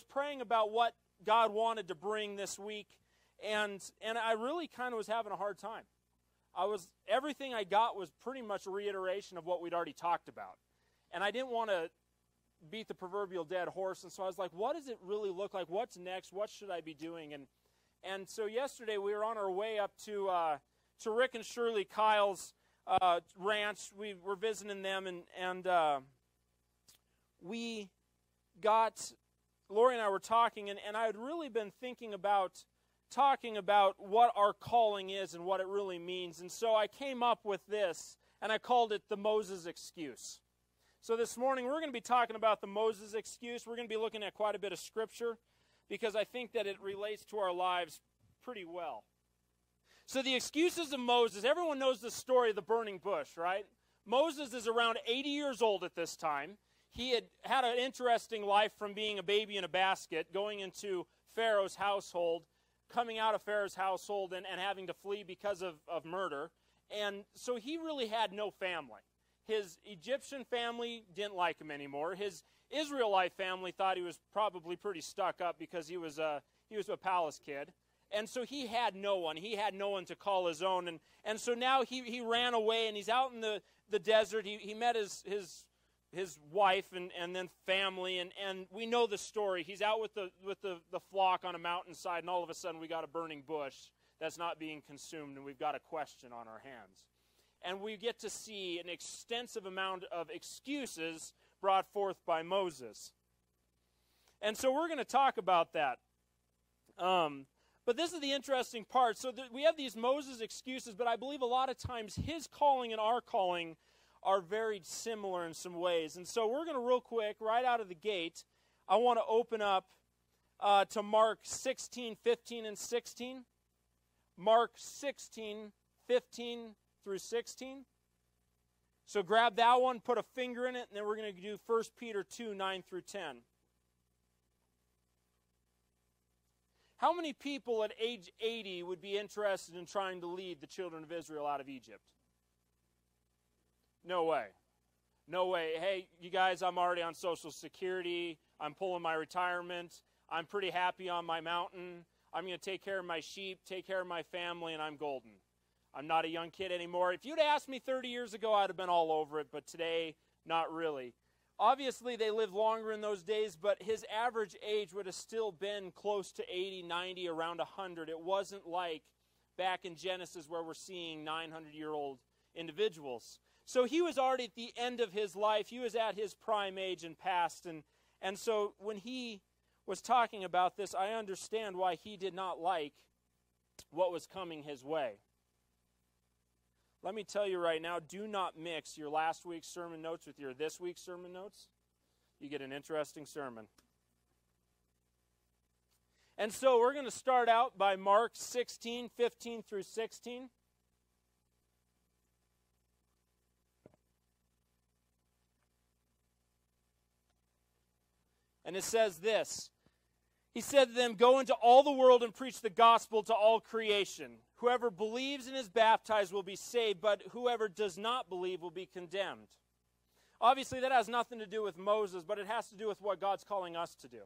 was praying about what God wanted to bring this week, and and I really kind of was having a hard time. I was everything I got was pretty much a reiteration of what we'd already talked about, and I didn't want to beat the proverbial dead horse. And so I was like, what does it really look like? What's next? What should I be doing? And and so yesterday we were on our way up to uh, to Rick and Shirley Kyle's uh, ranch. We were visiting them, and and uh, we got Lori and I were talking, and, and I had really been thinking about talking about what our calling is and what it really means. And so I came up with this, and I called it the Moses excuse. So this morning we're going to be talking about the Moses excuse. We're going to be looking at quite a bit of scripture because I think that it relates to our lives pretty well. So the excuses of Moses, everyone knows the story of the burning bush, right? Moses is around 80 years old at this time. He had had an interesting life from being a baby in a basket, going into Pharaoh's household, coming out of Pharaoh's household, and, and having to flee because of, of murder. And so he really had no family. His Egyptian family didn't like him anymore. His Israelite family thought he was probably pretty stuck up because he was a, he was a palace kid. And so he had no one. He had no one to call his own. And, and so now he, he ran away and he's out in the, the desert. He, he met his, his his wife and, and then family and, and we know the story. He's out with the with the, the flock on a mountainside and all of a sudden we got a burning bush that's not being consumed and we've got a question on our hands. And we get to see an extensive amount of excuses brought forth by moses. And so we're going to talk about that. Um, but this is the interesting part. So we have these moses excuses but i believe a lot of times his calling and our calling are very similar in some ways. And so we're going to, real quick, right out of the gate, I want to open up uh, to Mark 16, 15, and 16. Mark 16, 15 through 16. So grab that one, put a finger in it, and then we're going to do 1 Peter 2, 9 through 10. How many people at age 80 would be interested in trying to lead the children of Israel out of Egypt? No way. No way. Hey, you guys, I'm already on Social Security. I'm pulling my retirement. I'm pretty happy on my mountain. I'm going to take care of my sheep, take care of my family, and I'm golden. I'm not a young kid anymore. If you'd asked me 30 years ago, I'd have been all over it, but today, not really. Obviously, they lived longer in those days, but his average age would have still been close to 80, 90, around 100. It wasn't like back in Genesis where we're seeing 900 year old individuals. So he was already at the end of his life. He was at his prime age and past. And, and so when he was talking about this, I understand why he did not like what was coming his way. Let me tell you right now do not mix your last week's sermon notes with your this week's sermon notes. You get an interesting sermon. And so we're going to start out by Mark 16, 15 through 16. And it says this He said to them, Go into all the world and preach the gospel to all creation. Whoever believes and is baptized will be saved, but whoever does not believe will be condemned. Obviously, that has nothing to do with Moses, but it has to do with what God's calling us to do.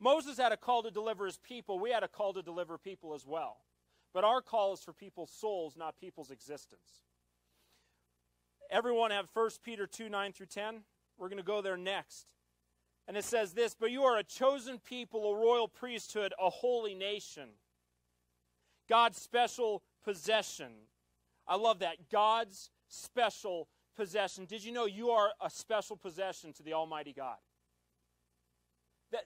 Moses had a call to deliver his people. We had a call to deliver people as well. But our call is for people's souls, not people's existence. Everyone have 1 Peter 2 9 through 10. We're going to go there next. And it says this But you are a chosen people, a royal priesthood, a holy nation, God's special possession. I love that. God's special possession. Did you know you are a special possession to the Almighty God? That,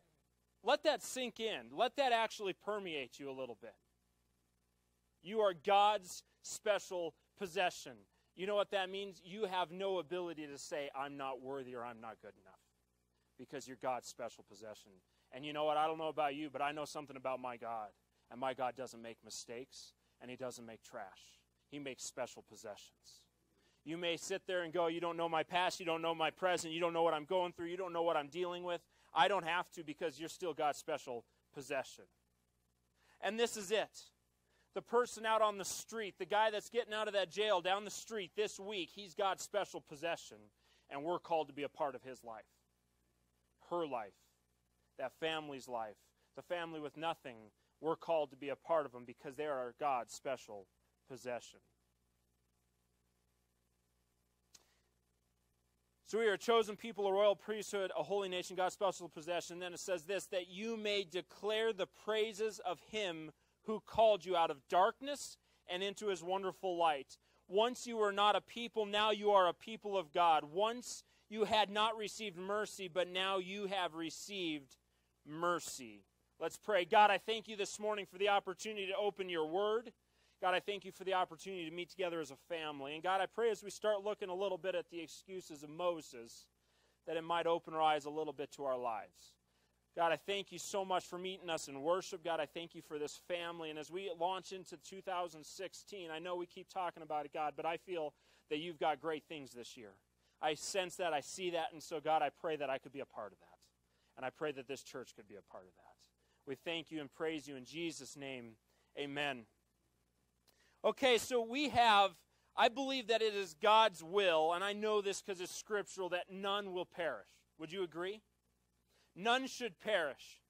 let that sink in. Let that actually permeate you a little bit. You are God's special possession. You know what that means? You have no ability to say, I'm not worthy or I'm not good enough because you're God's special possession. And you know what? I don't know about you, but I know something about my God. And my God doesn't make mistakes, and He doesn't make trash. He makes special possessions. You may sit there and go, You don't know my past, you don't know my present, you don't know what I'm going through, you don't know what I'm dealing with. I don't have to because you're still God's special possession. And this is it. The person out on the street, the guy that's getting out of that jail down the street this week, he's God's special possession, and we're called to be a part of his life her life. that family's life, the family with nothing, we're called to be a part of them because they are God's special possession. So we are a chosen people, a royal priesthood, a holy nation, God's special possession. And then it says this that you may declare the praises of him who called you out of darkness and into his wonderful light. Once you were not a people, now you are a people of God. Once you had not received mercy, but now you have received mercy. Let's pray. God, I thank you this morning for the opportunity to open your word. God, I thank you for the opportunity to meet together as a family. And God, I pray as we start looking a little bit at the excuses of Moses, that it might open our eyes a little bit to our lives. God, I thank you so much for meeting us in worship. God, I thank you for this family. And as we launch into 2016, I know we keep talking about it, God, but I feel that you've got great things this year. I sense that, I see that, and so, God, I pray that I could be a part of that. And I pray that this church could be a part of that. We thank you and praise you in Jesus' name. Amen. Okay, so we have, I believe that it is God's will, and I know this because it's scriptural, that none will perish. Would you agree? None should perish.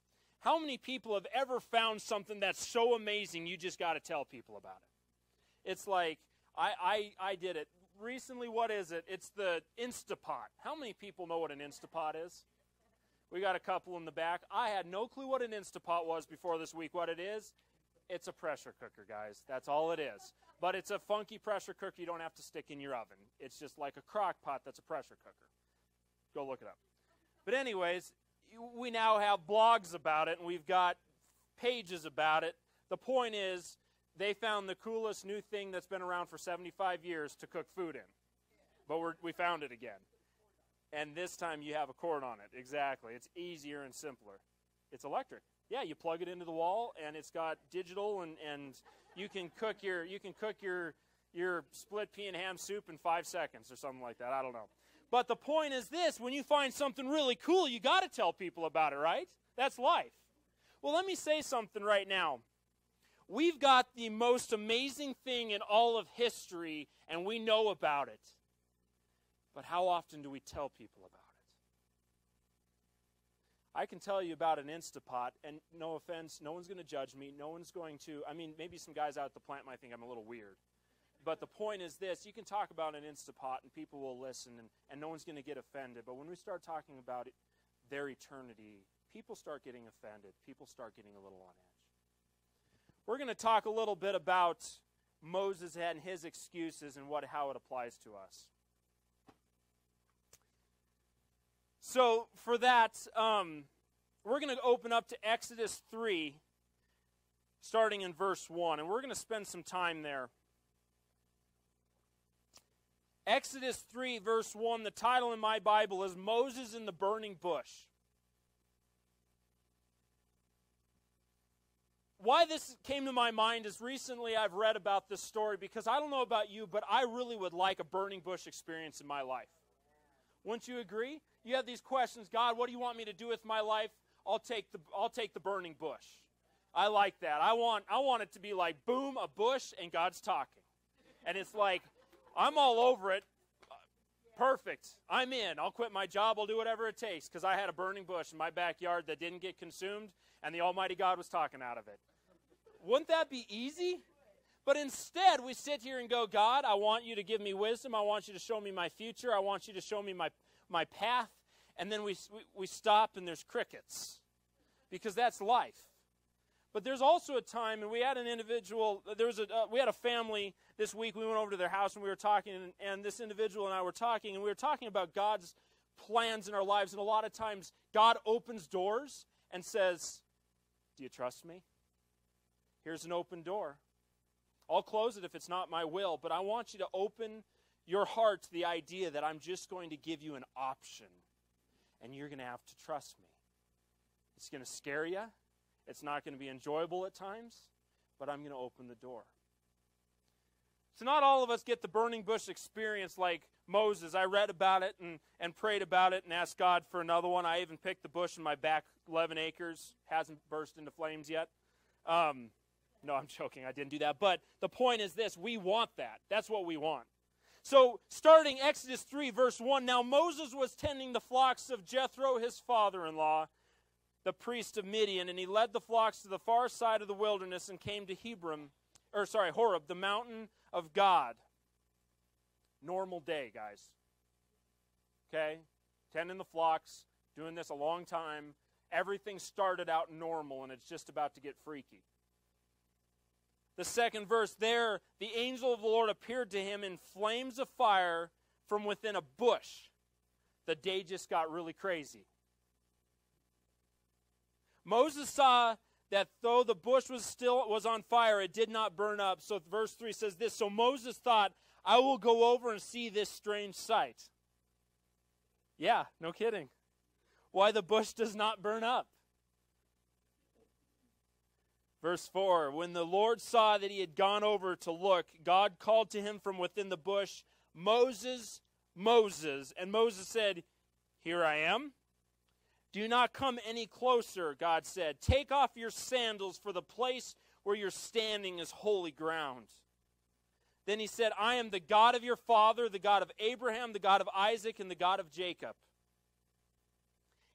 How many people have ever found something that's so amazing you just got to tell people about it? It's like, I, I, I did it. Recently, what is it? It's the Instapot. How many people know what an Instapot is? We got a couple in the back. I had no clue what an Instapot was before this week. What it is, it's a pressure cooker, guys. That's all it is. But it's a funky pressure cooker you don't have to stick in your oven. It's just like a crock pot that's a pressure cooker. Go look it up. But, anyways, we now have blogs about it and we've got pages about it. The point is, they found the coolest new thing that's been around for 75 years to cook food in. But we found it again. And this time you have a cord on it. Exactly. It's easier and simpler. It's electric. Yeah, you plug it into the wall, and it's got digital, and, and you can cook your you can cook your your split pea and ham soup in five seconds or something like that. I don't know. But the point is this: when you find something really cool, you got to tell people about it, right? That's life. Well, let me say something right now. We've got the most amazing thing in all of history, and we know about it. But how often do we tell people about it? I can tell you about an Instapot, and no offense, no one's going to judge me. No one's going to, I mean, maybe some guys out at the plant might think I'm a little weird. But the point is this you can talk about an Instapot, and people will listen, and, and no one's going to get offended. But when we start talking about it, their eternity, people start getting offended. People start getting a little on edge. We're going to talk a little bit about Moses and his excuses and what, how it applies to us. So, for that, um, we're going to open up to Exodus 3, starting in verse 1, and we're going to spend some time there. Exodus 3, verse 1, the title in my Bible is Moses in the Burning Bush. Why this came to my mind is recently I've read about this story because I don't know about you, but I really would like a burning bush experience in my life. Wouldn't you agree? You have these questions God, what do you want me to do with my life? I'll take the, I'll take the burning bush. I like that. I want, I want it to be like, boom, a bush, and God's talking. And it's like, I'm all over it. Perfect. I'm in. I'll quit my job. I'll do whatever it takes because I had a burning bush in my backyard that didn't get consumed, and the Almighty God was talking out of it. Wouldn't that be easy? But instead, we sit here and go, God, I want you to give me wisdom. I want you to show me my future. I want you to show me my, my path. And then we, we, we stop and there's crickets because that's life. But there's also a time, and we had an individual, there was a, uh, we had a family this week. We went over to their house and we were talking, and, and this individual and I were talking, and we were talking about God's plans in our lives. And a lot of times, God opens doors and says, Do you trust me? Here's an open door. I'll close it if it's not my will, but I want you to open your heart to the idea that I'm just going to give you an option and you're going to have to trust me. It's going to scare you. It's not going to be enjoyable at times, but I'm going to open the door. So, not all of us get the burning bush experience like Moses. I read about it and, and prayed about it and asked God for another one. I even picked the bush in my back, 11 acres, hasn't burst into flames yet. Um, no, I'm joking. I didn't do that. But the point is this we want that. That's what we want. So, starting Exodus 3, verse 1 Now Moses was tending the flocks of Jethro, his father in law, the priest of Midian, and he led the flocks to the far side of the wilderness and came to Hebron, or sorry, Horeb, the mountain of God. Normal day, guys. Okay? Tending the flocks, doing this a long time. Everything started out normal, and it's just about to get freaky. The second verse there, the angel of the Lord appeared to him in flames of fire from within a bush. The day just got really crazy. Moses saw that though the bush was still was on fire, it did not burn up. So verse 3 says this, so Moses thought, I will go over and see this strange sight. Yeah, no kidding. Why the bush does not burn up. Verse 4 When the Lord saw that he had gone over to look, God called to him from within the bush, Moses, Moses. And Moses said, Here I am. Do not come any closer, God said. Take off your sandals, for the place where you're standing is holy ground. Then he said, I am the God of your father, the God of Abraham, the God of Isaac, and the God of Jacob.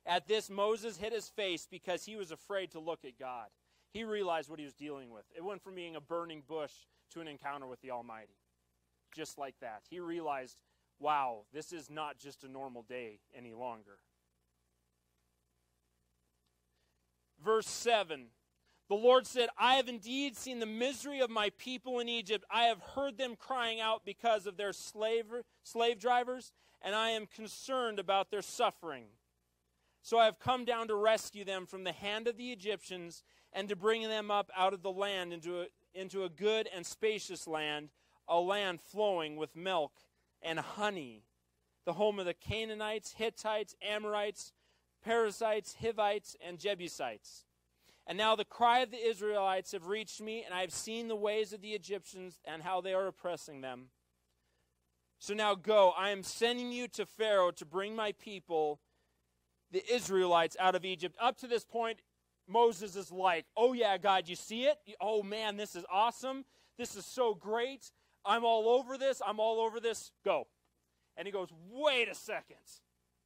At this, Moses hid his face because he was afraid to look at God. He realized what he was dealing with. It went from being a burning bush to an encounter with the Almighty. Just like that. He realized, wow, this is not just a normal day any longer. verse 7. The Lord said, I have indeed seen the misery of my people in Egypt. I have heard them crying out because of their slave, slave drivers, and I am concerned about their suffering. So I have come down to rescue them from the hand of the Egyptians and to bring them up out of the land into a, into a good and spacious land, a land flowing with milk and honey, the home of the Canaanites, Hittites, Amorites, Perizzites, Hivites, and Jebusites. And now the cry of the Israelites have reached me, and I have seen the ways of the Egyptians and how they are oppressing them. So now go. I am sending you to Pharaoh to bring my people, the Israelites, out of Egypt. Up to this point, Moses is like, Oh, yeah, God, you see it? Oh, man, this is awesome. This is so great. I'm all over this. I'm all over this. Go. And he goes, Wait a second.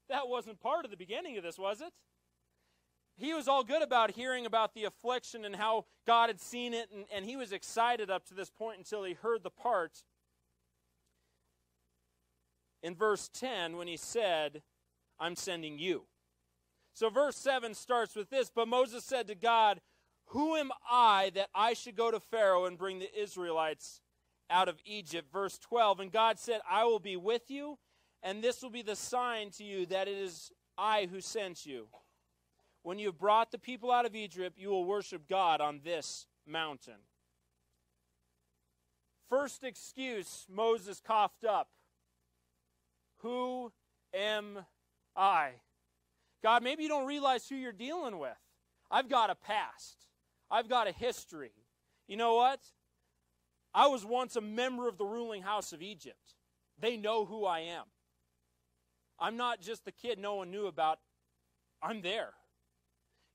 That wasn't part of the beginning of this, was it? He was all good about hearing about the affliction and how God had seen it, and, and he was excited up to this point until he heard the part in verse 10 when he said, I'm sending you. So verse 7 starts with this But Moses said to God, Who am I that I should go to Pharaoh and bring the Israelites out of Egypt? Verse 12 And God said, I will be with you and this will be the sign to you that it is I who sent you. When you have brought the people out of Egypt, you will worship God on this mountain. First excuse Moses coughed up Who am I? God, maybe you don't realize who you're dealing with. I've got a past, I've got a history. You know what? I was once a member of the ruling house of Egypt. They know who I am. I'm not just the kid no one knew about, I'm there.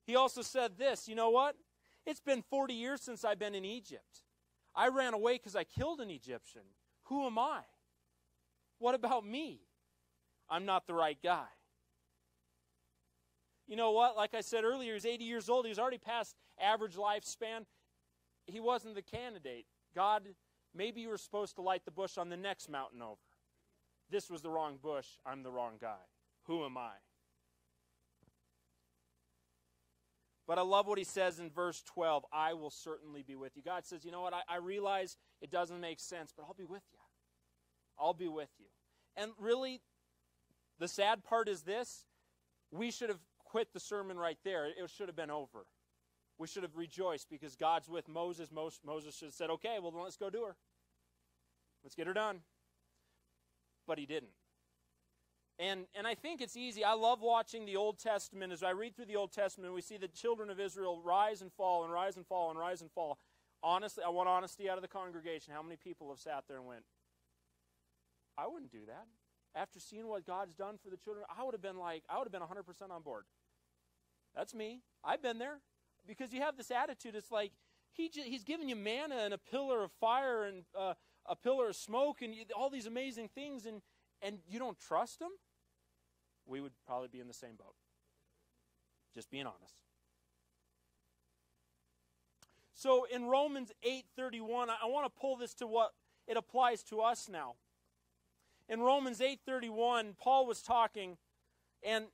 He also said this you know what? It's been 40 years since I've been in Egypt. I ran away because I killed an Egyptian. Who am I? What about me? I'm not the right guy. You know what? Like I said earlier, he's 80 years old. He's already past average lifespan. He wasn't the candidate. God, maybe you were supposed to light the bush on the next mountain over. This was the wrong bush. I'm the wrong guy. Who am I? But I love what he says in verse 12 I will certainly be with you. God says, You know what? I, I, realize it doesn't make sense, but I'll be with you. I'll be with you. And really, the sad part is this we should have quit the sermon right there. It should have been over. We should have rejoiced because God's with Moses. Moses should have said, Okay, well, then let's go do her. Let's get her done but he didn't. And, and I think it's easy. I love watching the Old Testament. As I read through the Old Testament, we see the children of Israel rise and fall and rise and fall and rise and fall. Honestly, I want honesty out of the congregation. How many people have sat there and went, I wouldn't do that. After seeing what God's done for the children, I would have been like, I would have been 100% on board. That's me. I've been there. Because you have this attitude, it's like, he j- he's giving you manna and a pillar of fire and uh, a pillar of smoke and all these amazing things, and, and you don't trust them, we would probably be in the same boat. Just being honest. So in Romans 8:31, I want to pull this to what it applies to us now. In Romans 8:31, Paul was talking and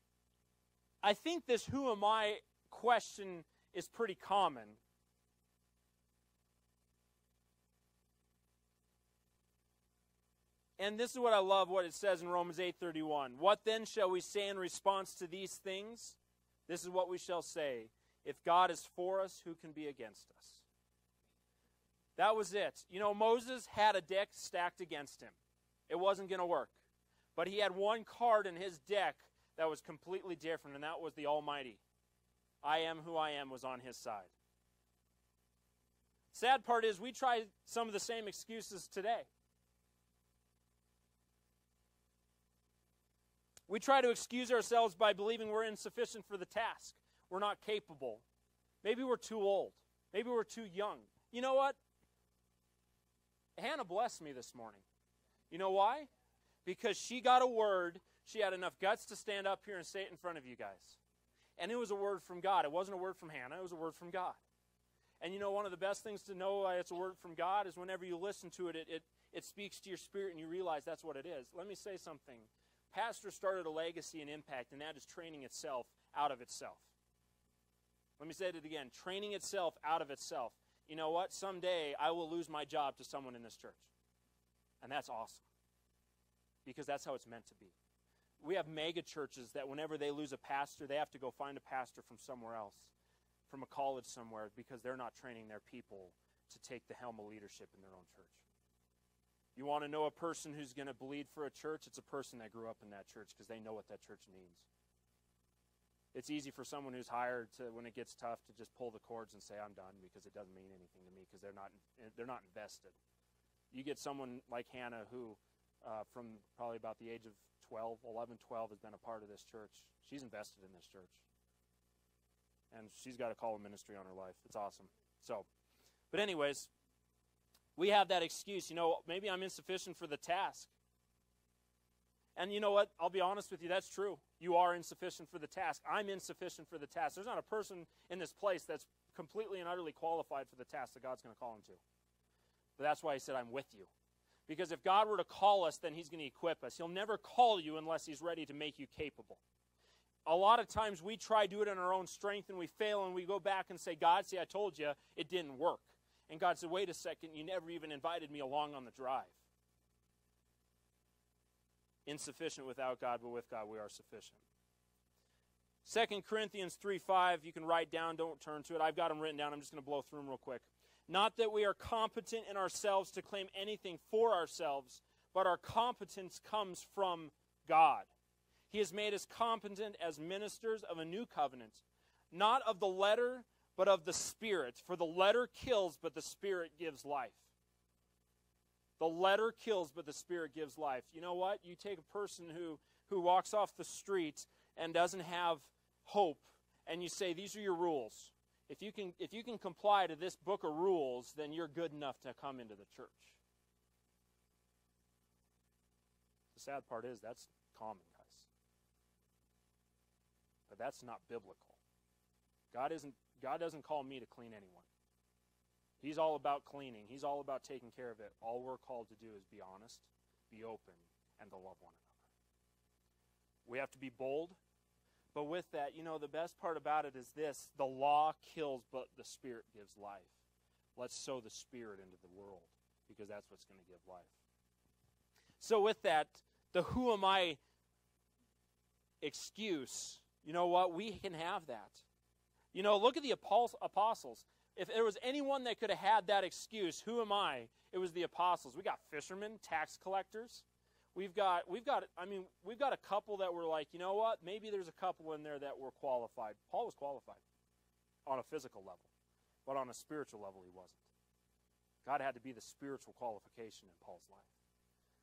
I think this who am I question is pretty common And this is what I love what it says in Romans 8:31. What then shall we say in response to these things? This is what we shall say. If God is for us, who can be against us? That was it. You know, Moses had a deck stacked against him. It wasn't going to work. But he had one card in his deck that was completely different, and that was the Almighty. I am who I am was on his side. Sad part is, we try some of the same excuses today. We try to excuse ourselves by believing we're insufficient for the task. We're not capable. Maybe we're too old. Maybe we're too young. You know what? Hannah blessed me this morning. You know why? Because she got a word. She had enough guts to stand up here and say it in front of you guys. And it was a word from God. It wasn't a word from Hannah, it was a word from God. And you know, one of the best things to know uh, it's a word from God is whenever you listen to it, it, it, it speaks to your spirit and you realize that's what it is. Let me say something. Pastor started a legacy and impact, and that is training itself out of itself. Let me say it again training itself out of itself. You know what? Someday I will lose my job to someone in this church. And that's awesome. Because that's how it's meant to be. We have mega churches that whenever they lose a pastor, they have to go find a pastor from somewhere else, from a college somewhere, because they're not training their people to take the helm of leadership in their own church. You want to know a person who's going to bleed for a church? It's a person that grew up in that church because they know what that church needs. It's easy for someone who's hired to, when it gets tough, to just pull the cords and say, "I'm done," because it doesn't mean anything to me because they're not they're not invested. You get someone like Hannah who, uh, from probably about the age of 12, 11, 12, has been a part of this church. She's invested in this church, and she's got a call of ministry on her life. It's awesome. So, but anyways, we have that excuse, you know, maybe I'm insufficient for the task. And you know what? I'll be honest with you, that's true. You are insufficient for the task. I'm insufficient for the task. There's not a person in this place that's completely and utterly qualified for the task that God's going to call him to. But that's why he said, I'm with you. Because if God were to call us, then he's going to equip us. He'll never call you unless he's ready to make you capable. A lot of times we try to do it in our own strength and we fail and we go back and say, God, see, I told you it didn't work. And God said, Wait a second, you never even invited me along on the drive. Insufficient without God, but with God we are sufficient. 2 Corinthians 3 5, you can write down, don't turn to it. I've got them written down. I'm just going to blow through them real quick. Not that we are competent in ourselves to claim anything for ourselves, but our competence comes from God. He has made us competent as ministers of a new covenant, not of the letter, but of the Spirit. For the letter kills, but the Spirit gives life. The letter kills, but the Spirit gives life. You know what? You take a person who, who walks off the street and doesn't have hope, and you say, These are your rules. If you can, if you can comply to this book of rules, then you're good enough to come into the church. The sad part is that's common, guys. But that's not biblical. God isn't God doesn't call me to clean anyone. He's all about cleaning. He's all about taking care of it. All we're called to do is be honest, be open, and to love one another. We have to be bold, but with that, you know, the best part about it is this the law kills, but the Spirit gives life. Let's sow the Spirit into the world because that's what's going to give life. So, with that, the who am I excuse, you know what? We can have that. You know, look at the apostles. If there was anyone that could have had that excuse, who am I? It was the apostles. We got fishermen, tax collectors. We've got, we've got, I mean, we've got a couple that were like, you know what? Maybe there's a couple in there that were qualified. Paul was qualified on a physical level, but on a spiritual level, he wasn't. God had to be the spiritual qualification in Paul's life.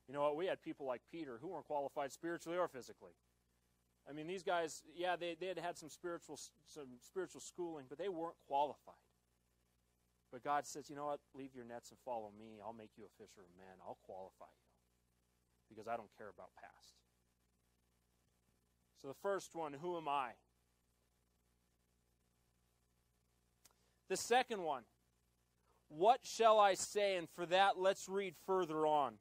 You know what? We had people like Peter who weren't qualified spiritually or physically. I mean, these guys, yeah, they, they had had some spiritual, some spiritual schooling, but they weren't qualified. But God says, you know what? Leave your nets and follow me. I'll make you a fisher of men. I'll qualify you because I don't care about past. So the first one, who am I? The second one, What shall I say? And for that, let's read further on.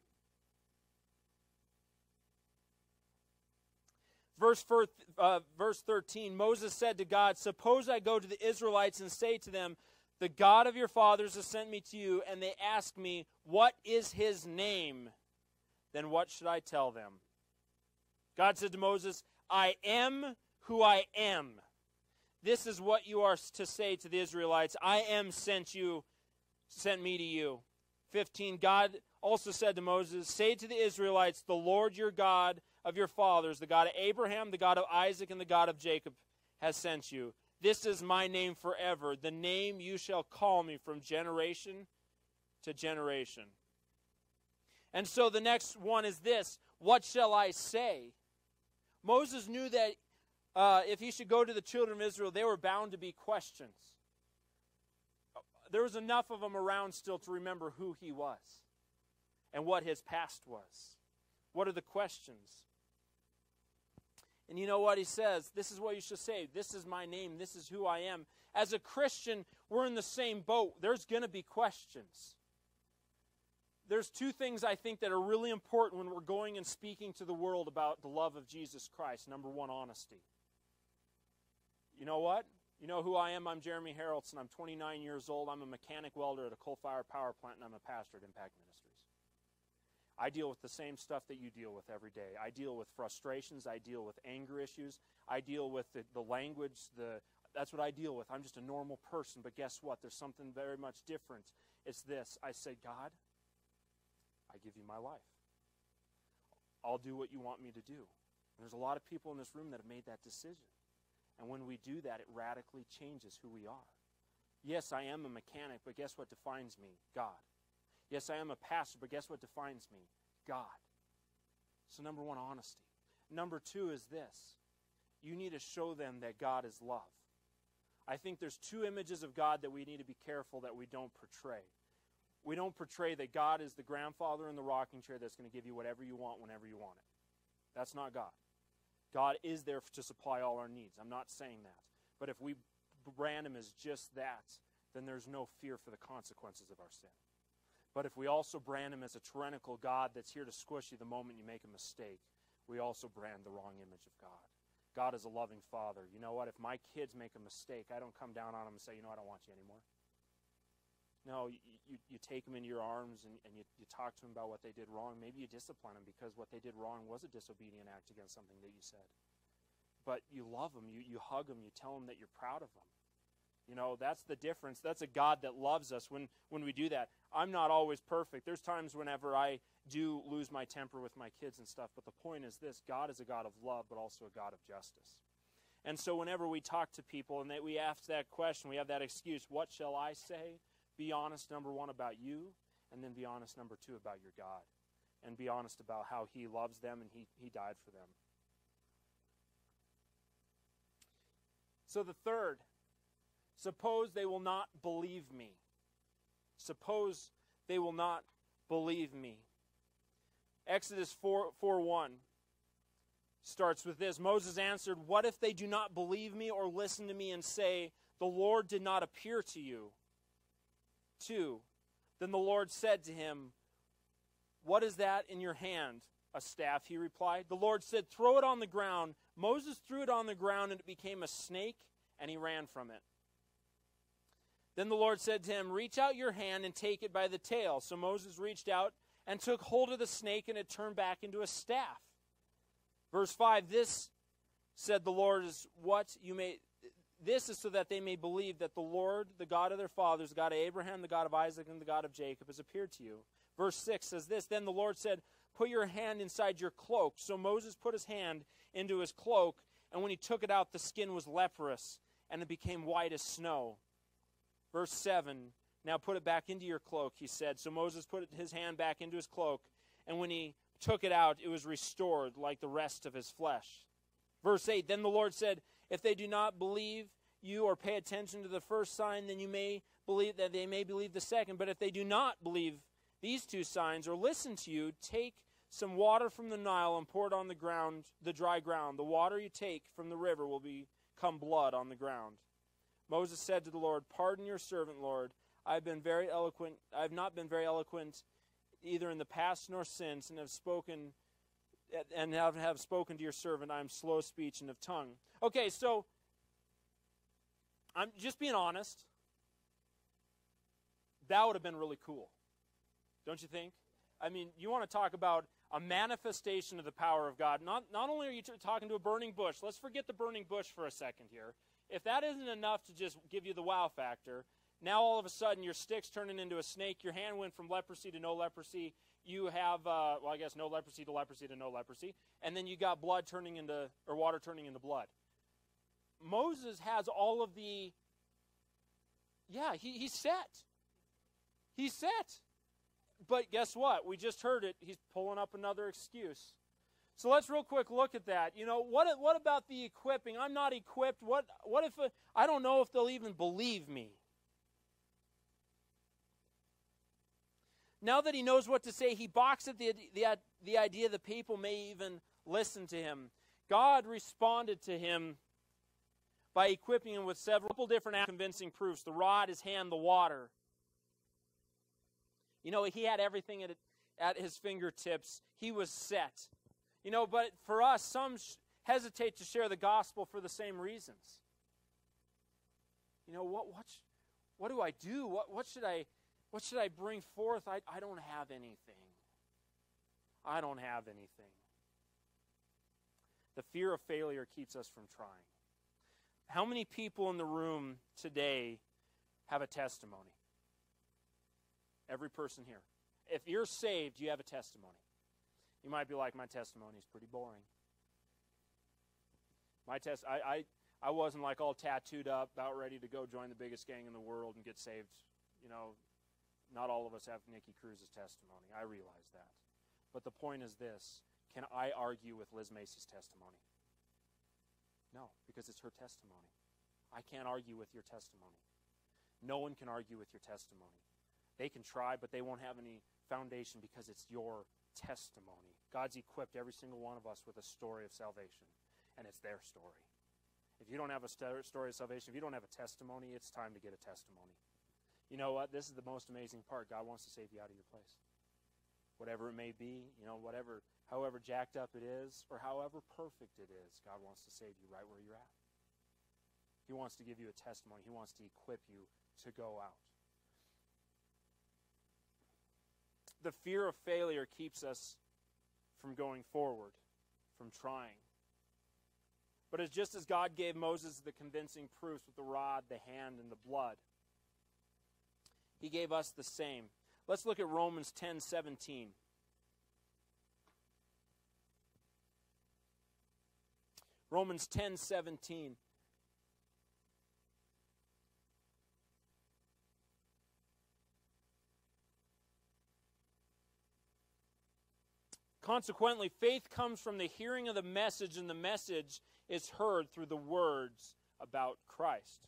Verse, uh, verse 13 Moses said to God, Suppose I go to the Israelites and say to them, The God of your fathers has sent me to you, and they ask me, What is his name? Then what should I tell them? God said to Moses, I am who I am. This is what you are to say to the Israelites I am sent you, sent me to you. 15 God also said to Moses, Say to the Israelites, The Lord your God of your fathers, the God of Abraham, the God of Isaac, and the God of Jacob, has sent you. This is my name forever, the name you shall call me from generation to generation. And so the next one is this What shall I say? Moses knew that uh, if he should go to the children of Israel, they were bound to be questions. There was enough of them around still to remember who he was and what his past was. What are the questions? And you know what he says? This is what you should say. This is my name. This is who I am. As a Christian, we're in the same boat. There's going to be questions. There's two things I think that are really important when we're going and speaking to the world about the love of Jesus Christ. Number one, honesty. You know what? You know who I am? I'm Jeremy Haroldson. I'm 29 years old. I'm a mechanic welder at a coal fired power plant, and I'm a pastor at Impact Ministries. I deal with the same stuff that you deal with every day. I deal with frustrations. I deal with anger issues. I deal with the, the language. The, that's what I deal with. I'm just a normal person. But guess what? There's something very much different. It's this I say, God, I give you my life. I'll do what you want me to do. And there's a lot of people in this room that have made that decision. And when we do that, it radically changes who we are. Yes, I am a mechanic, but guess what defines me? God. Yes, I am a pastor, but guess what defines me? God. So, number one, honesty. Number two is this you need to show them that God is love. I think there's two images of God that we need to be careful that we don't portray. We don't portray that God is the grandfather in the rocking chair that's going to give you whatever you want whenever you want it. That's not God. God is there to supply all our needs. I'm not saying that. But if we brand him as just that, then there's no fear for the consequences of our sin. But if we also brand him as a tyrannical God that's here to squish you the moment you make a mistake, we also brand the wrong image of God. God is a loving father. You know what? If my kids make a mistake, I don't come down on them and say, you know, I don't want you anymore. No, you, you, you take them into your arms and, and you, you talk to them about what they did wrong. Maybe you discipline them because what they did wrong was a disobedient act against something that you said. But you love them, you, you hug them, you tell them that you're proud of them. You know, that's the difference. That's a God that loves us when, when we do that. I'm not always perfect. There's times whenever I do lose my temper with my kids and stuff, but the point is this God is a God of love, but also a God of justice. And so whenever we talk to people and that we ask that question, we have that excuse, what shall I say? Be honest, number one, about you, and then be honest, number two, about your God. And be honest about how He loves them and He, he died for them. So the third Suppose they will not believe me. Suppose they will not believe me. Exodus 4, 4 1 starts with this Moses answered, What if they do not believe me or listen to me and say, The Lord did not appear to you? 2. Then the Lord said to him, What is that in your hand? A staff, he replied. The Lord said, Throw it on the ground. Moses threw it on the ground, and it became a snake, and he ran from it. Then the Lord said to him, Reach out your hand and take it by the tail. So Moses reached out and took hold of the snake, and it turned back into a staff. Verse 5 This, said the Lord, is what you may. This is so that they may believe that the Lord, the God of their fathers, the God of Abraham, the God of Isaac, and the God of Jacob, has appeared to you. Verse 6 says this Then the Lord said, Put your hand inside your cloak. So Moses put his hand into his cloak, and when he took it out, the skin was leprous, and it became white as snow. Verse 7 Now put it back into your cloak, he said. So Moses put his hand back into his cloak, and when he took it out, it was restored like the rest of his flesh. Verse 8 Then the Lord said, If they do not believe you or pay attention to the first sign, then you may believe that they may believe the second. But if they do not believe these two signs or listen to you, take some water from the Nile and pour it on the ground, the dry ground. The water you take from the river will become blood on the ground. Moses said to the Lord, Pardon your servant, Lord. I've been very eloquent. I've not been very eloquent either in the past nor since, and have spoken and have, have spoken to your servant. I am slow of speech and of tongue. Okay, so I'm just being honest. That would have been really cool. Don't you think? I mean, you want to talk about a manifestation of the power of God. Not, not only are you talking to a burning bush, let's forget the burning bush for a second here. If that isn't enough to just give you the wow factor, now all of a sudden your stick's turning into a snake. Your hand went from leprosy to no leprosy. You have, uh, well, I guess no leprosy to leprosy to no leprosy. And then you got blood turning into, or water turning into blood. Moses has all of the, yeah, he, he's set. He's set. But guess what? We just heard it. He's pulling up another excuse. So let's real quick look at that. You know, what, what about the equipping? I'm not equipped. What, what if, I don't know if they'll even believe me. Now that he knows what to say, he balks at the, the, the idea that people may even listen to him. God responded to him by equipping him with several different convincing proofs the rod, his hand, the water. You know, he had everything at, at his fingertips. He was set. You know, but for us, some hesitate to share the gospel for the same reasons. You know, what, what, what do I do? What, what, should I, what should I bring forth? I, I don't have anything. I don't have anything. The fear of failure keeps us from trying. How many people in the room today have a testimony? Every person here. If you're saved, you have a testimony. You might be like, my testimony is pretty boring. My test, I, I, I wasn't like all tattooed up, about ready to go join the biggest gang in the world and get saved. You know, not all of us have Nicky Cruz's testimony. I realize that. But the point is this can I argue with Liz Macy's testimony? No, because it's her testimony. I can't argue with your testimony. No one can argue with your testimony. They can try, but they won't have any foundation because it's your testimony. God's equipped every single one of us with a story of salvation, and it's their story. If you don't have a story of salvation, if you don't have a testimony, it's time to get a testimony. You know what? This is the most amazing part. God wants to save you out of your place. Whatever it may be, you know, whatever, however jacked up it is, or however perfect it is, God wants to save you right where you're at. He wants to give you a testimony. He wants to equip you to go out. The fear of failure keeps us from going forward, from trying. But it's just as God gave Moses the convincing proofs with the rod, the hand, and the blood, he gave us the same. Let's look at Romans 10 17. Romans 10 17. Consequently, faith comes from the hearing of the message, and the message is heard through the words about Christ.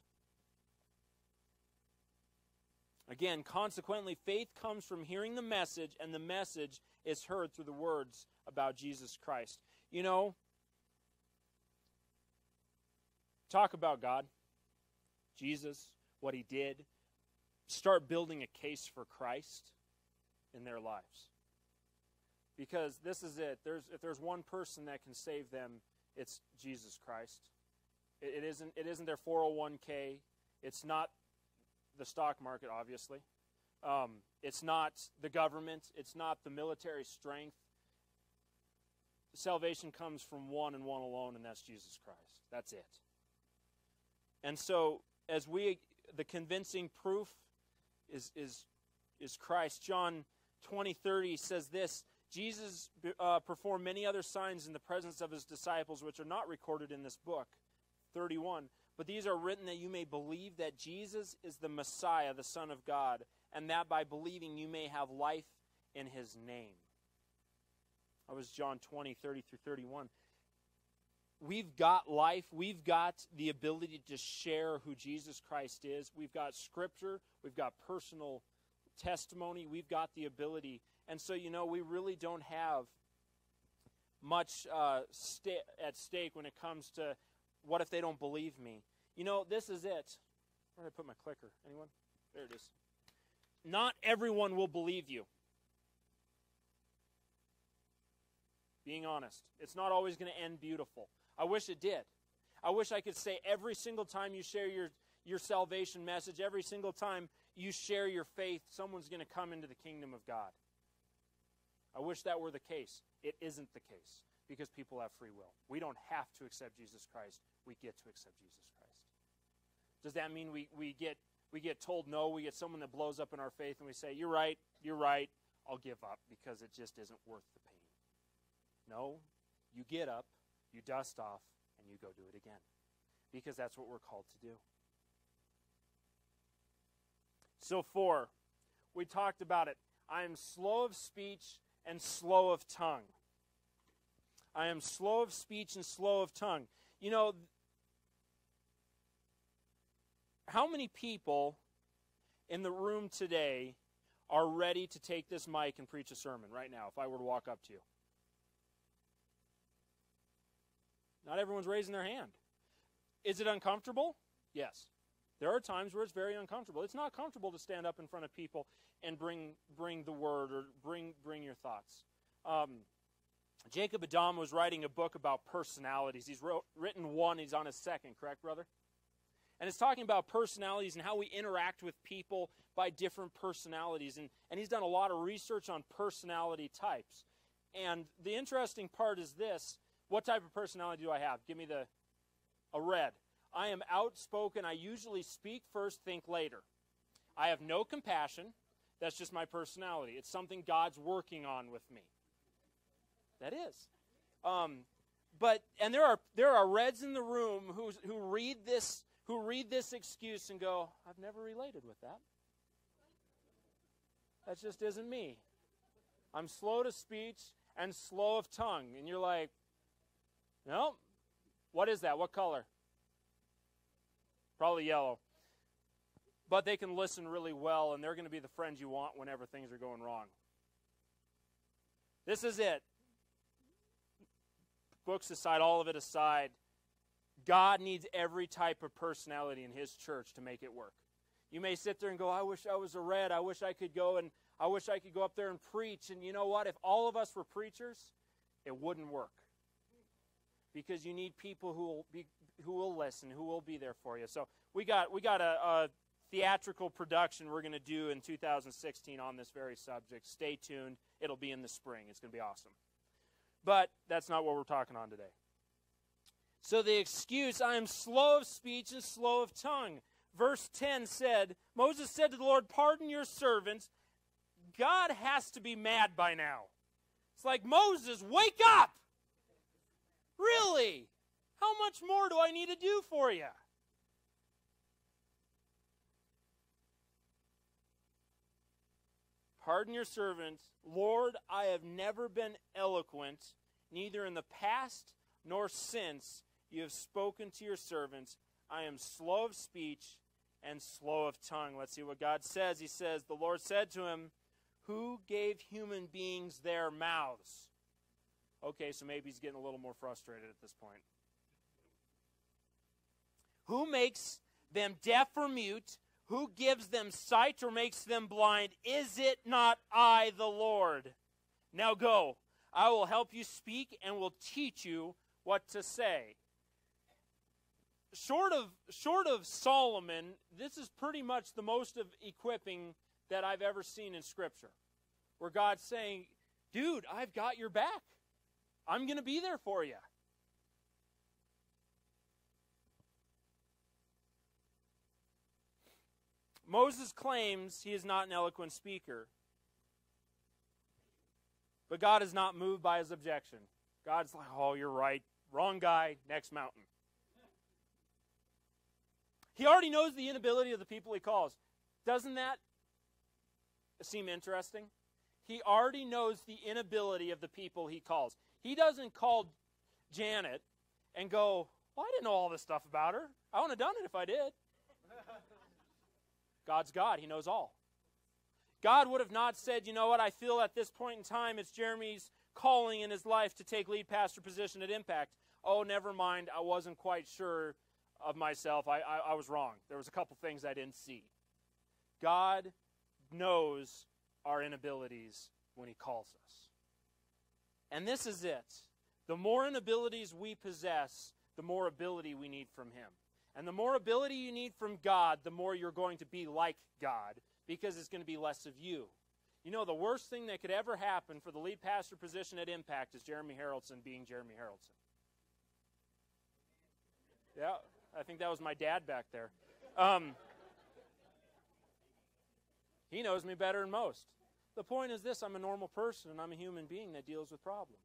Again, consequently, faith comes from hearing the message, and the message is heard through the words about Jesus Christ. You know, talk about God, Jesus, what he did. Start building a case for Christ in their lives because this is it. There's, if there's one person that can save them, it's Jesus Christ. It, it, isn't, it isn't their 401k. It's not the stock market, obviously. Um, it's not the government. It's not the military strength. Salvation comes from one and one alone, and that's Jesus Christ. That's it. And so, as we, the convincing proof is, is, is Christ. John 20, 30 says this Jesus uh, performed many other signs in the presence of his disciples, which are not recorded in this book. 31. But these are written that you may believe that Jesus is the Messiah, the Son of God, and that by believing you may have life in his name. That was John 20, 30 through 31. We've got life. We've got the ability to share who Jesus Christ is. We've got scripture. We've got personal testimony. We've got the ability and so, you know, we really don't have much uh, at stake when it comes to what if they don't believe me. You know, this is it. Where did I put my clicker? Anyone? There it is. Not everyone will believe you. Being honest, it's not always going to end beautiful. I wish it did. I wish I could say every single time you share your, your salvation message, every single time you share your faith, someone's going to come into the kingdom of God. I wish that were the case. It isn't the case because people have free will. We don't have to accept Jesus Christ, we get to accept Jesus Christ. Does that mean we, we get we get told no, we get someone that blows up in our faith and we say, You're right, you're right, I'll give up because it just isn't worth the pain. No, you get up, you dust off, and you go do it again. Because that's what we're called to do. So, four, we talked about it. I am slow of speech and slow of tongue. I am slow of speech and slow of tongue. You know, how many people in the room today are ready to take this mic and preach a sermon right now if I were to walk up to you? Not everyone's raising their hand. Is it uncomfortable? Yes. There are times where it's very uncomfortable. It's not comfortable to stand up in front of people and bring bring the word or bring bring your thoughts. Um, Jacob Adam was writing a book about personalities. He's wrote, written one. He's on his second, correct, brother? And it's talking about personalities and how we interact with people by different personalities. And, and he's done a lot of research on personality types. And the interesting part is this what type of personality do I have? Give me the a red. I am outspoken. I usually speak first, think later. I have no compassion. That's just my personality. It's something God's working on with me. That is. Um, but and there are there are reds in the room who who read this who read this excuse and go, I've never related with that. That just isn't me. I'm slow to speech and slow of tongue. And you're like, no. What is that? What color? Probably yellow. But they can listen really well, and they're going to be the friends you want whenever things are going wrong. This is it. Books aside, all of it aside, God needs every type of personality in His church to make it work. You may sit there and go, I wish I was a red. I wish I could go and I wish I could go up there and preach. And you know what? If all of us were preachers, it wouldn't work because you need people who will be who will listen, who will be there for you. So we got we got a, a theatrical production we're going to do in 2016 on this very subject. Stay tuned; it'll be in the spring. It's going to be awesome. But that's not what we're talking on today. So the excuse, I am slow of speech and slow of tongue. Verse 10 said, Moses said to the Lord, Pardon your servants. God has to be mad by now. It's like, Moses, wake up! Really? How much more do I need to do for you? Pardon your servants. Lord, I have never been eloquent, neither in the past nor since you have spoken to your servants. I am slow of speech and slow of tongue. Let's see what God says. He says, The Lord said to him, Who gave human beings their mouths? Okay, so maybe he's getting a little more frustrated at this point. Who makes them deaf or mute? Who gives them sight or makes them blind? Is it not I, the Lord? Now go. I will help you speak and will teach you what to say. Short of short of Solomon, this is pretty much the most of equipping that I've ever seen in scripture. Where God's saying, "Dude, I've got your back. I'm going to be there for you. Moses claims he is not an eloquent speaker. But God is not moved by his objection. God's like, oh, you're right. Wrong guy, next mountain. He already knows the inability of the people he calls. Doesn't that seem interesting? He already knows the inability of the people he calls. He doesn't call Janet and go, Well, I didn't know all this stuff about her. I wouldn't have done it if I did. God's God, He knows all. God would have not said, You know what, I feel at this point in time it's Jeremy's calling in his life to take lead pastor position at Impact. Oh, never mind, I wasn't quite sure of myself. I, I, I was wrong. There was a couple things I didn't see. God knows our inabilities when He calls us. And this is it. The more inabilities we possess, the more ability we need from Him. And the more ability you need from God, the more you're going to be like God because it's going to be less of you. You know, the worst thing that could ever happen for the lead pastor position at Impact is Jeremy Haroldson being Jeremy Haroldson. Yeah, I think that was my dad back there. Um, he knows me better than most. The point is this I'm a normal person and I'm a human being that deals with problems.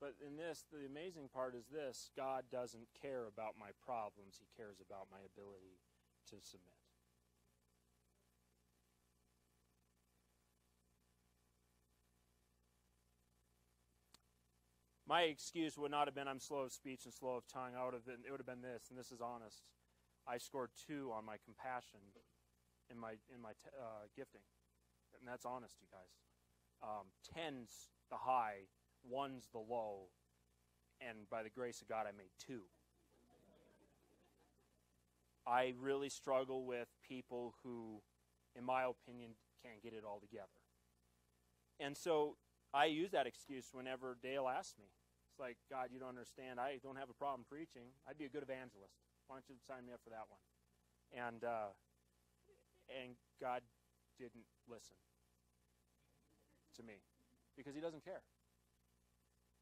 But in this, the amazing part is this God doesn't care about my problems, He cares about my ability to submit. My excuse would not have been I'm slow of speech and slow of tongue. I would have been, it would have been this, and this is honest. I scored two on my compassion in my in my t- uh, gifting, and that's honest, you guys. Um, tens the high, one's the low, and by the grace of God, I made two. I really struggle with people who, in my opinion, can't get it all together. And so I use that excuse whenever Dale asks me. It's like, God, you don't understand. I don't have a problem preaching. I'd be a good evangelist. Why don't you sign me up for that one? And uh, and God didn't listen to me because He doesn't care.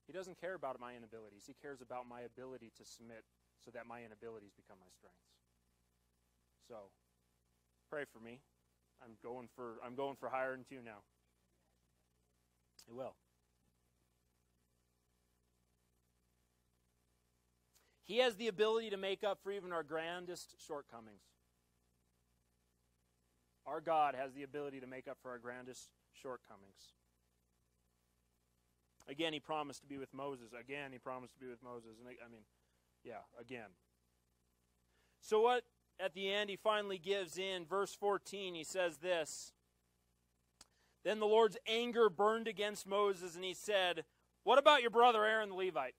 He doesn't care about my inabilities. He cares about my ability to submit so that my inabilities become my strengths. So, pray for me. I'm going for I'm going for higher than two now. It will. He has the ability to make up for even our grandest shortcomings. Our God has the ability to make up for our grandest shortcomings. Again, he promised to be with Moses. Again, he promised to be with Moses. And I mean, yeah, again. So what at the end he finally gives in verse 14 he says this then the lord's anger burned against moses and he said what about your brother aaron the levite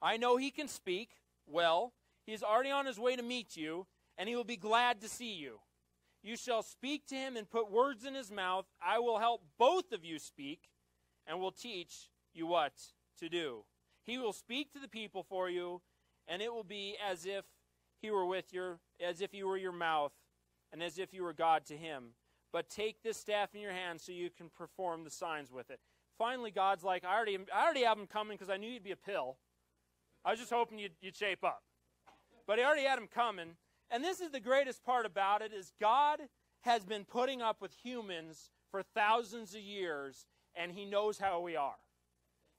i know he can speak well he is already on his way to meet you and he will be glad to see you. You shall speak to him and put words in his mouth. I will help both of you speak and will teach you what to do. He will speak to the people for you, and it will be as if he were with your as if you were your mouth, and as if you were God to him. But take this staff in your hand so you can perform the signs with it. Finally, God's like, I already, I already have him coming because I knew you'd be a pill. I was just hoping you'd, you'd shape up. But he already had him coming. And this is the greatest part about it is God has been putting up with humans for thousands of years and he knows how we are.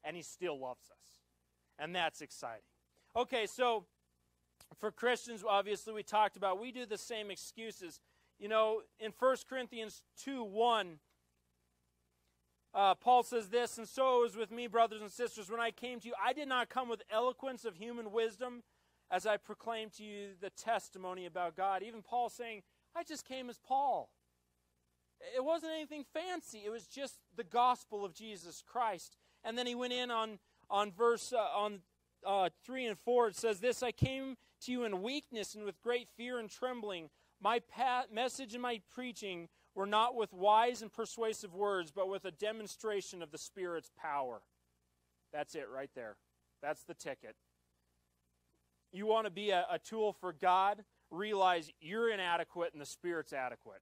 And he still loves us. And that's exciting. Okay, so for Christians obviously we talked about we do the same excuses. You know, in 1 Corinthians 2 1, uh, Paul says this, and so it was with me, brothers and sisters, when I came to you, I did not come with eloquence of human wisdom as I proclaim to you the testimony about God. Even Paul saying, I just came as Paul. It wasn't anything fancy. It was just the gospel of Jesus Christ. And then he went in on on verse uh, on uh, three and four. It says this: I came to you in weakness and with great fear and trembling. My message and my preaching were not with wise and persuasive words, but with a demonstration of the Spirit's power. That's it right there. That's the ticket. You want to be a, a tool for God? Realize you're inadequate and the Spirit's adequate.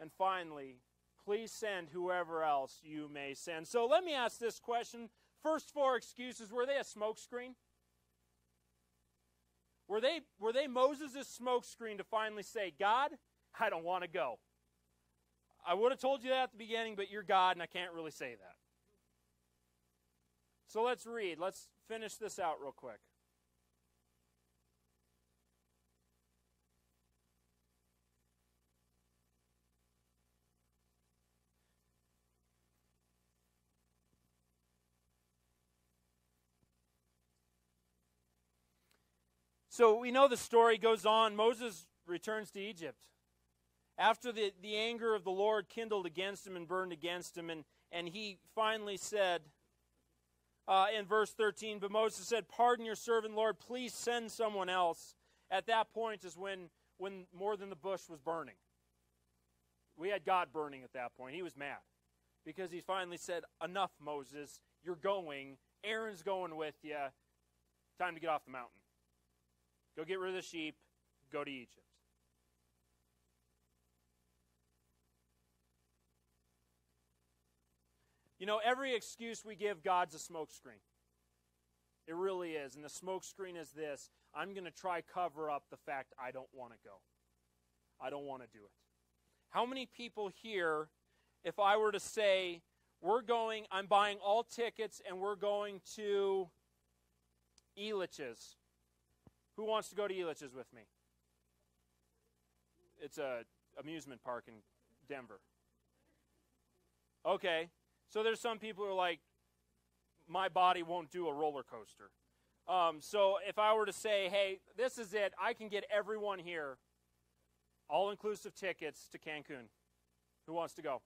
And finally, please send whoever else you may send. So let me ask this question. First four excuses, were they a smokescreen? Were they, were they Moses' smokescreen to finally say, God, I don't want to go? I would have told you that at the beginning, but you're God, and I can't really say that. So let's read. Let's finish this out real quick. So we know the story goes on. Moses returns to Egypt. After the, the anger of the Lord kindled against him and burned against him, and, and he finally said, uh, in verse 13, but Moses said, Pardon your servant, Lord, please send someone else. at that point is when, when more than the bush was burning. We had God burning at that point. He was mad because he finally said, Enough, Moses. You're going. Aaron's going with you. Time to get off the mountain. Go get rid of the sheep. Go to Egypt. You know, every excuse we give God's a smokescreen. It really is. And the smokescreen is this I'm going to try cover up the fact I don't want to go. I don't want to do it. How many people here, if I were to say, we're going, I'm buying all tickets and we're going to Elitch's. Who wants to go to Elitch's with me? It's a amusement park in Denver. Okay. So there's some people who are like, my body won't do a roller coaster. Um, so if I were to say, hey, this is it, I can get everyone here, all inclusive tickets to Cancun. Who wants to go?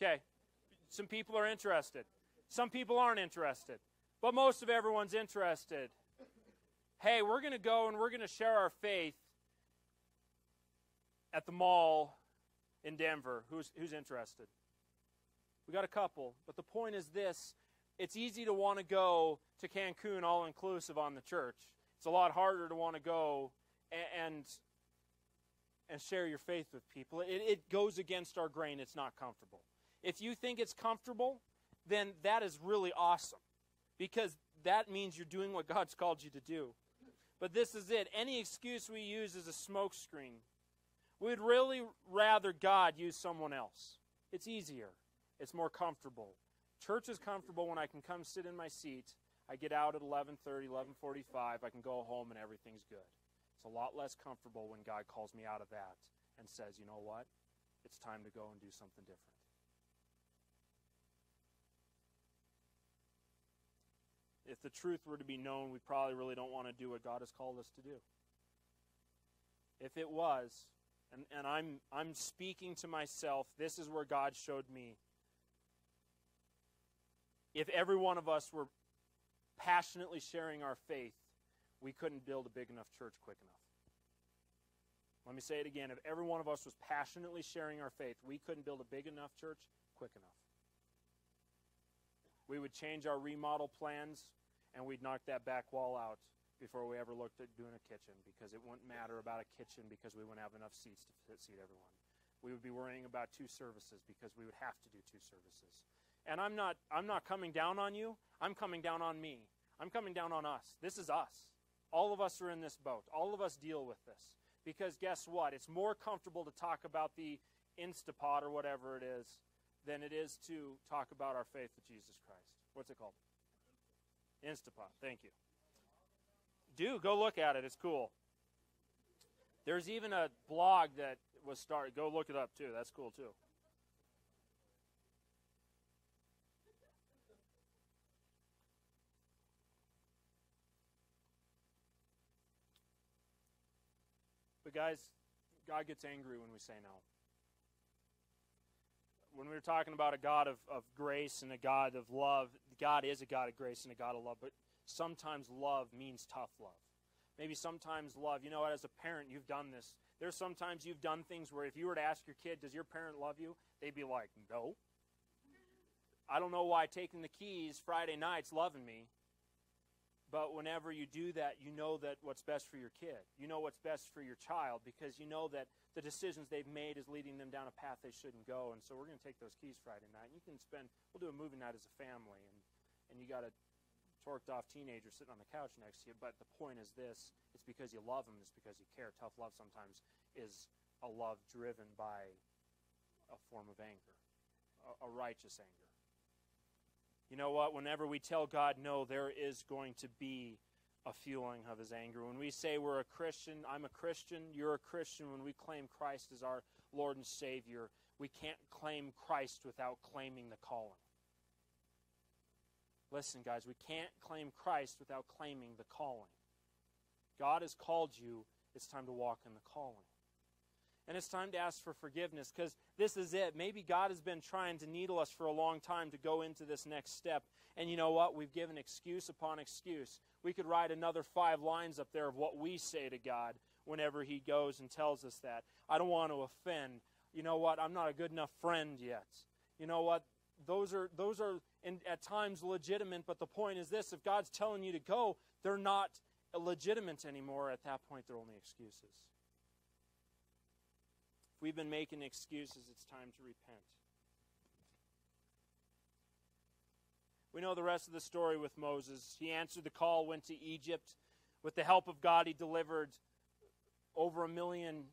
Okay. Some people are interested. Some people aren't interested. But most of everyone's interested. Hey, we're going to go and we're going to share our faith at the mall in Denver. Who's, who's interested? We got a couple. But the point is this it's easy to want to go to Cancun all inclusive on the church. It's a lot harder to want to go and, and share your faith with people. It, it goes against our grain. It's not comfortable. If you think it's comfortable, then that is really awesome because that means you're doing what God's called you to do. But this is it. Any excuse we use is a smokescreen. We'd really rather God use someone else. It's easier. It's more comfortable. Church is comfortable when I can come sit in my seat. I get out at 11:30, 11:45. I can go home and everything's good. It's a lot less comfortable when God calls me out of that and says, "You know what? It's time to go and do something different." If the truth were to be known, we probably really don't want to do what God has called us to do. If it was, and, and I'm, I'm speaking to myself, this is where God showed me if every one of us were passionately sharing our faith, we couldn't build a big enough church quick enough. Let me say it again. If every one of us was passionately sharing our faith, we couldn't build a big enough church quick enough. We would change our remodel plans and we'd knock that back wall out before we ever looked at doing a kitchen because it wouldn't matter about a kitchen because we wouldn't have enough seats to seat everyone. We would be worrying about two services because we would have to do two services. And I'm not, I'm not coming down on you. I'm coming down on me. I'm coming down on us. This is us. All of us are in this boat. All of us deal with this. Because guess what? It's more comfortable to talk about the Instapot or whatever it is than it is to talk about our faith with Jesus Christ. What's it called? Instapot. Thank you. Do go look at it. It's cool. There's even a blog that was started. Go look it up too. That's cool too. But guys, God gets angry when we say no. When we were talking about a God of, of grace and a God of love, God is a God of grace and a God of love, but sometimes love means tough love. Maybe sometimes love, you know what, as a parent, you've done this. There's sometimes you've done things where if you were to ask your kid, Does your parent love you? They'd be like, No. I don't know why taking the keys Friday night's loving me. But whenever you do that, you know that what's best for your kid. You know what's best for your child because you know that the decisions they've made is leading them down a path they shouldn't go. And so we're going to take those keys Friday night. And you can spend, we'll do a movie night as a family. And, and you got a torqued off teenager sitting on the couch next to you. But the point is this it's because you love them, it's because you care. Tough love sometimes is a love driven by a form of anger, a, a righteous anger. You know what? Whenever we tell God no, there is going to be a fueling of his anger. When we say we're a Christian, I'm a Christian, you're a Christian, when we claim Christ as our Lord and Savior, we can't claim Christ without claiming the calling. Listen, guys, we can't claim Christ without claiming the calling. God has called you, it's time to walk in the calling. And it's time to ask for forgiveness because this is it. Maybe God has been trying to needle us for a long time to go into this next step. And you know what? We've given excuse upon excuse. We could write another five lines up there of what we say to God whenever He goes and tells us that. I don't want to offend. You know what? I'm not a good enough friend yet. You know what? Those are, those are in, at times legitimate, but the point is this if God's telling you to go, they're not legitimate anymore. At that point, they're only excuses. If we've been making excuses, it's time to repent. We know the rest of the story with Moses. He answered the call, went to Egypt. With the help of God, he delivered over a million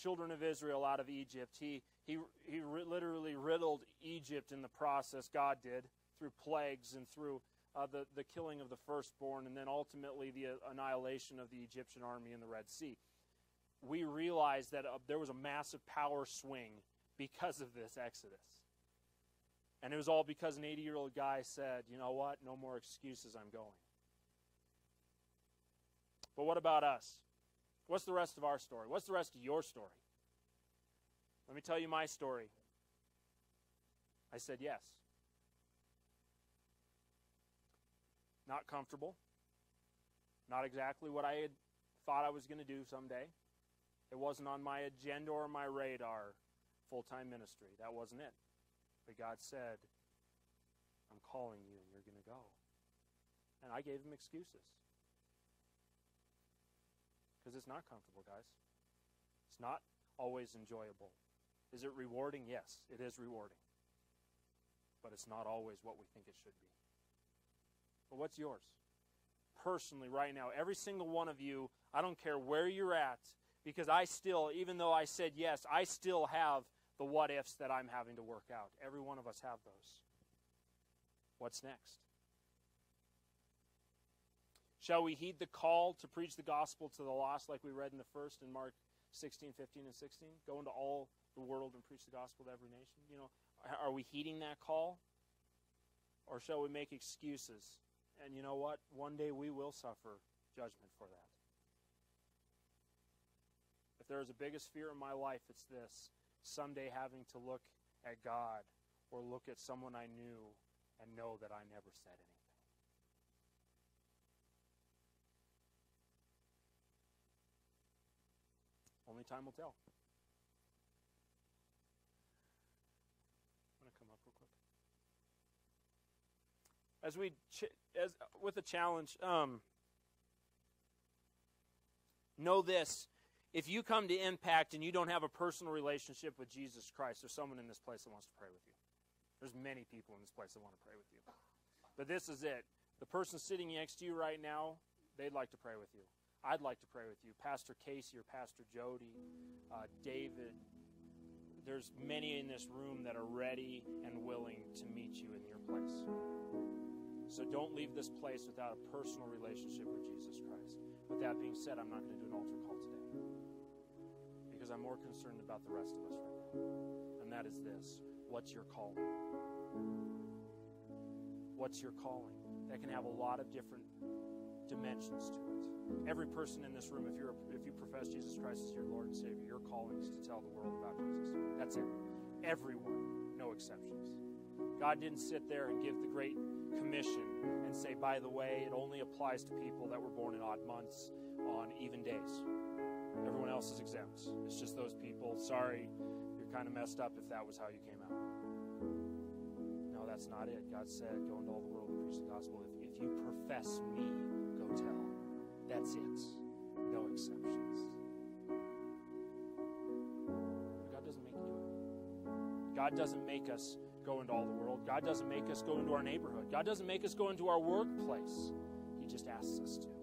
children of Israel out of Egypt. He, he, he literally riddled Egypt in the process, God did, through plagues and through uh, the, the killing of the firstborn, and then ultimately the annihilation of the Egyptian army in the Red Sea we realize that uh, there was a massive power swing because of this Exodus. And it was all because an 80 year old guy said, you know what? No more excuses, I'm going. But what about us? What's the rest of our story? What's the rest of your story? Let me tell you my story. I said yes. Not comfortable. Not exactly what I had thought I was going to do someday. It wasn't on my agenda or my radar, full time ministry. That wasn't it. But God said, I'm calling you and you're going to go. And I gave him excuses. Because it's not comfortable, guys. It's not always enjoyable. Is it rewarding? Yes, it is rewarding. But it's not always what we think it should be. But what's yours? Personally, right now, every single one of you, I don't care where you're at, because I still, even though I said yes, I still have the what ifs that I'm having to work out. Every one of us have those. What's next? Shall we heed the call to preach the gospel to the lost, like we read in the first in Mark 16, 15, and 16? Go into all the world and preach the gospel to every nation? You know, are we heeding that call? Or shall we make excuses? And you know what? One day we will suffer judgment for that. If there is a biggest fear in my life, it's this someday having to look at God or look at someone I knew and know that I never said anything. Only time will tell. I'm going to come up real quick. As we, ch- as with a challenge, um, know this if you come to Impact and you don't have a personal relationship with Jesus Christ, there's someone in this place that wants to pray with you. There's many people in this place that want to pray with you. But this is it. The person sitting next to you right now, they'd like to pray with you. I'd like to pray with you. Pastor Casey or Pastor Jody, uh, David. There's many in this room that are ready and willing to meet you in your place. So don't leave this place without a personal relationship with Jesus Christ. With that being said, I'm not going to do an altar call because I'm more concerned about the rest of us right now. And that is this what's your calling? What's your calling? That can have a lot of different dimensions to it. Every person in this room, if you're if you profess Jesus Christ as your Lord and Savior, your calling is to tell the world about Jesus. That's it. Everyone, no exceptions. God didn't sit there and give the great commission and say, by the way, it only applies to people that were born in odd months on even days. Everyone else is exempt. It's just those people. Sorry, you're kind of messed up if that was how you came out. No, that's not it. God said, go into all the world and preach the gospel. If, if you profess me, go tell. That's it. No exceptions. God doesn't make you do it. God doesn't make us go into all the world. God doesn't make us go into our neighborhood. God doesn't make us go into our workplace. He just asks us to.